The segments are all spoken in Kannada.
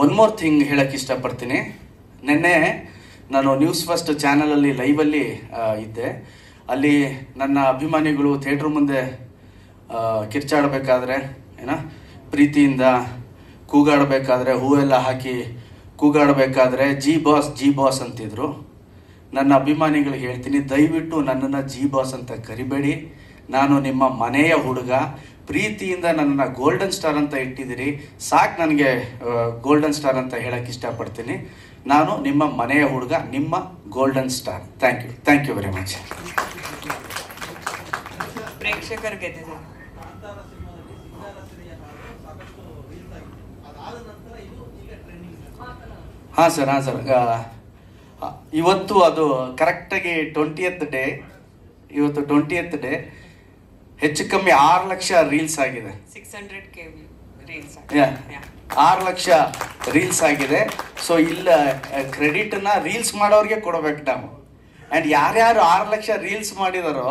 ಒನ್ ಮೋರ್ ಥಿಂಗ್ ಹೇಳಕ್ ಇಷ್ಟಪಡ್ತೀನಿ. ನಿನ್ನೆ ನಾನು ನ್ಯೂಸ್ ಫಸ್ಟ್ ಚಾನಲಲ್ಲಿ ಲೈವಲ್ಲಿ ಇದ್ದೆ. ಅಲ್ಲಿ ನನ್ನ ಅಭಿಮಾನಿಗಳು ಥಿಯೇಟರ್ ಮುಂದೆ ಕಿರ್ಚಾಡಬೇಕಾದ್ರೆ, ಏನ, ಪ್ರೀತಿಯಿಂದ ಕೂಗಾಡಬೇಕಾದ್ರೆ, ಹೂವೆಲ್ಲ ಹಾಕಿ ಕೂಗಾಡಬೇಕಾದ್ರೆ, ಜಿ ಬಾಸ್ ಜಿ ಬಾಸ್ ಅಂತಿದ್ರು. ನನ್ನ ಅಭಿಮಾನಿಗಳಿಗೆ ಹೇಳ್ತೀನಿ, ದಯವಿಟ್ಟು ನನ್ನನ್ನು ಜಿ ಬಾಸ್ ಅಂತ ಕರಿಬೇಡಿ. ನಾನು ನಿಮ್ಮ ಮನೆಯ ಹುಡುಗ. ಪ್ರೀತಿಯಿಂದ ನನ್ನನ್ನು ಗೋಲ್ಡನ್ ಸ್ಟಾರ್ ಅಂತ ಇಟ್ಟಿದ್ದೀರಿ. ಸಾಕು ನನಗೆ ಗೋಲ್ಡನ್ ಸ್ಟಾರ್ ಅಂತ ಹೇಳಕ್ಕೆ ಇಷ್ಟಪಡ್ತೀನಿ. ನಾನು ನಿಮ್ಮ ಮನೆಯ ಹುಡುಗ ನಿಮ್ಮ golden star thank you thank you very much ಪ್ರೇಕ್ಷಕರಿಗೆ ಹಾಂ ಸರ್ ಹಾಂ ಸರ್. ಇವತ್ತು ಅದು ಕರೆಕ್ಟಾಗಿ ಟ್ವೆಂಟಿಯತ್ ಡೇ ಇವತ್ತು ಟ್ವೆಂಟಿಯತ್ ಡೇ ಹೆಚ್ಚು ಕಮ್ಮಿ ಆರು ಲಕ್ಷ ರೀಲ್ಸ್ ಆಗಿದೆ. Six hundred K reels. ಆರು ಲಕ್ಷ ರೀಲ್ಸ್ ಆಗಿದೆ. ಸೊ ಇಲ್ಲ ಕ್ರೆಡಿಟ್ನ ರೀಲ್ಸ್ ಮಾಡೋರಿಗೆ ಕೊಡಬೇಕು ನಾವು. ಆ್ಯಂಡ್ ಯಾರ್ಯಾರು ಆರು ಲಕ್ಷ ರೀಲ್ಸ್ ಮಾಡಿದಾರೋ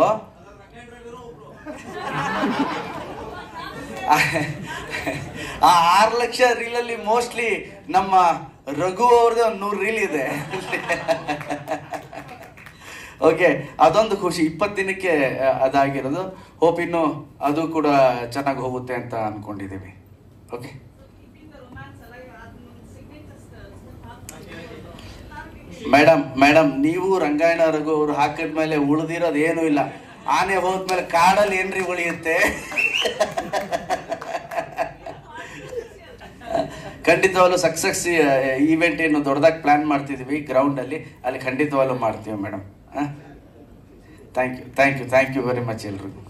ಆ ಆರು ಲಕ್ಷ ರೀಲಲ್ಲಿ ಮೋಸ್ಟ್ಲಿ ನಮ್ಮ ರಘು ಅವ್ರದ್ದು ಒಂದು ನೂರು ರೀಲ್ ಇದೆ. ಓಕೆ ಅದೊಂದು ಖುಷಿ. ಇಪ್ಪತ್ತು ದಿನಕ್ಕೆ ಅದಾಗಿರೋದು. ಹೋಪ್ ಇನ್ನು ಅದು ಕೂಡ ಚೆನ್ನಾಗಿ ಹೋಗುತ್ತೆ ಅಂತ ಅನ್ಕೊಂಡಿದ್ದೀವಿ. ಓಕೆ ಮೇಡಮ್ ಮೇಡಮ್ ನೀವು ರಂಗಾಯಣ ರಘು ಅವರು ಹಾಕಿದ್ಮೇಲೆ ಉಳಿದಿರೋದು ಏನು ಇಲ್ಲ. ಆನೆ ಹೋದ್ಮೇಲೆ ಕಾಡಲ್ಲಿ ಏನ್ರಿ ಉಳಿಯುತ್ತೆ? ಖಂಡಿತವಾಗ್ಲೂ ಸಕ್ಸಸ್ ಈವೆಂಟ್ ಏನು ದೊಡ್ಡದಾಗಿ ಪ್ಲಾನ್ ಮಾಡ್ತಿದ್ದೀವಿ ಗ್ರೌಂಡಲ್ಲಿ ಅಲ್ಲಿ. ಖಂಡಿತವಾಗ್ಲೂ ಮಾಡ್ತೀವಿ madam thank you thank you thank you very much ಎಲ್ರಿಗೂ.